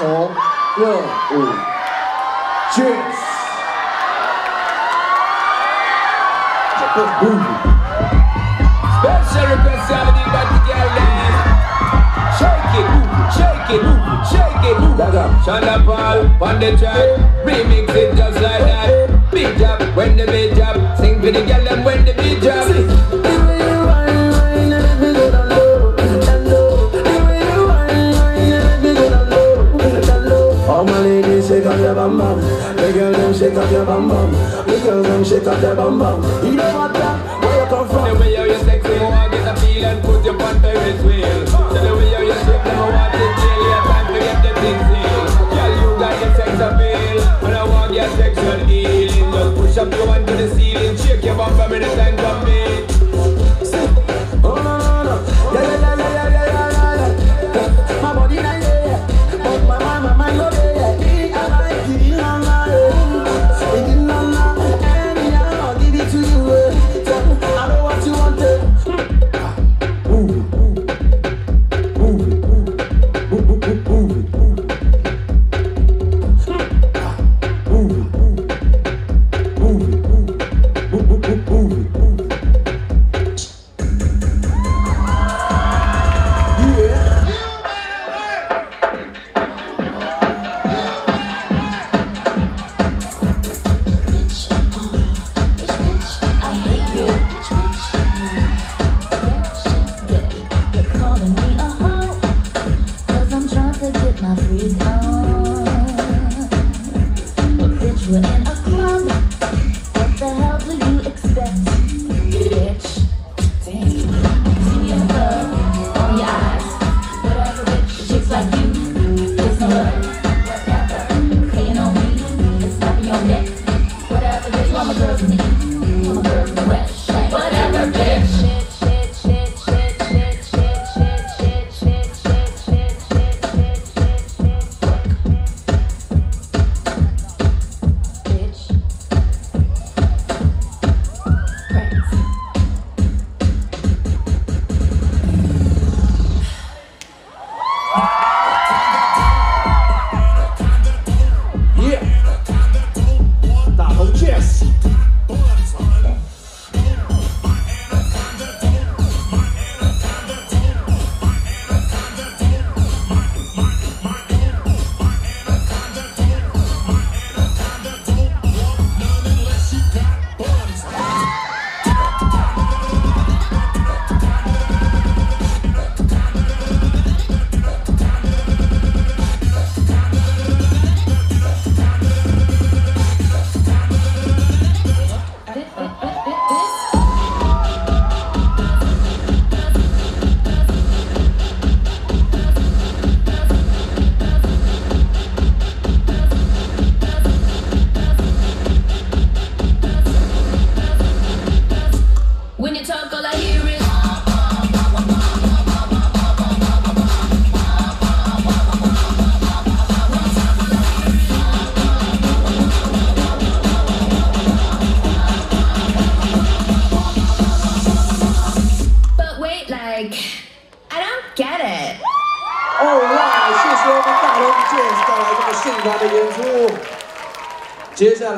all road. Cheers! Special request to everything but the girl then. Shake it, shake it, shake it, move it. Sean Da Paul, on the track, remix it just like that. Beat up when the beat up, sing for the girl The girl them shake up your bum bum The girl them shake up your bum bum You know what that? Where you come The from? way how you sexy, I want get a feel and put your on Ferris wheel. So the way how you shape, them, I want to kill you. Time to get the things healed. Girl, you got your sex appeal, and I want your sexual healing. Just push up your to it. Get it. 哦哇，谢谢我们大头 Cheers 带来这么盛大的演出。接下来。